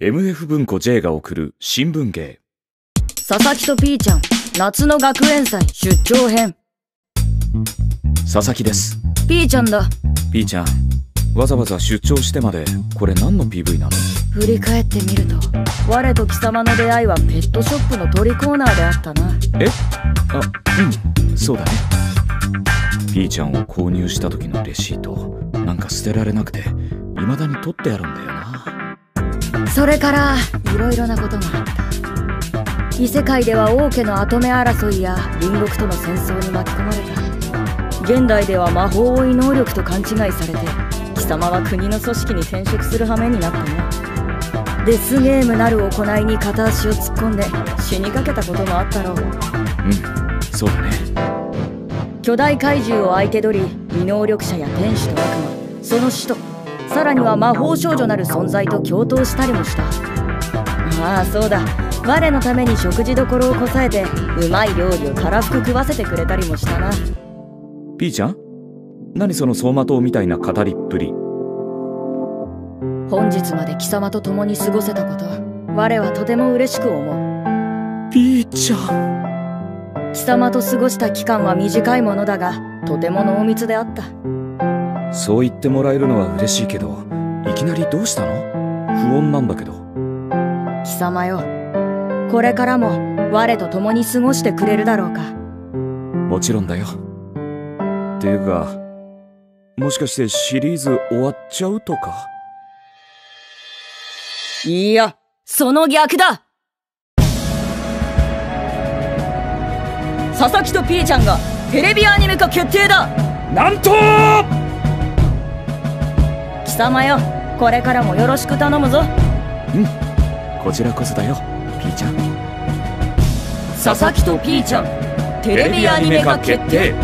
MF 文庫 J が送る新聞芸。佐々木とピーちゃん夏の学園祭出張編。佐々木です。ピーちゃんだ。ピーちゃんわざわざ出張してまでこれ何の PV なの？振り返ってみると我と貴様の出会いはペットショップの鳥コーナーであったな。え？あうんそうだね。ピーちゃんを購入した時のレシートなんか捨てられなくて未だに取ってあるんだよなそれからいろいろなことがあった。異世界では王家の跡目争いや隣国との戦争に巻き込まれた。現代では魔法追い能力と勘違いされて貴様は国の組織に転職する羽目になったねデスゲームなる行いに片足を突っ込んで死にかけたこともあったろう。うん。そうだね。巨大怪獣を相手取り異能力者や天使と悪魔その使徒さらには魔法少女なる存在と共闘したりもした。ああそうだ。我のために食事どころをこさえてうまい料理をたらふく食わせてくれたりもしたな。ピーちゃん？何その走馬灯みたいな語りっぷり。本日まで貴様と共に過ごせたこと我はとても嬉しく思う。ピーちゃん。貴様と過ごした期間は短いものだがとても濃密であったそう言ってもらえるのは嬉しいけどいきなりどうしたの？不穏なんだけど。貴様よこれからも我と共に過ごしてくれるだろうか。もちろんだよ。っていうかもしかしてシリーズ終わっちゃうとか？いやその逆だ。佐々木とピーちゃんがテレビアニメ化決定だ。なんと貴様よ。これからもよろしく頼むぞ。うん。こちらこそだよピーちゃん。佐々木とピーちゃん。テレビアニメ化決定